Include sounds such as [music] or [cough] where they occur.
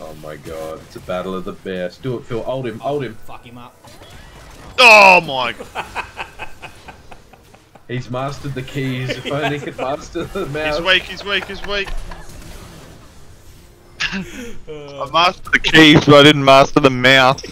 Oh my god, it's a battle of the best. Do it, Phil. Hold him, hold him. Fuck him up. Oh my god. [laughs] He's mastered the keys. If only he could master the mouse. He's weak, he's weak, he's weak. [laughs] I mastered the keys, but I didn't master the mouth.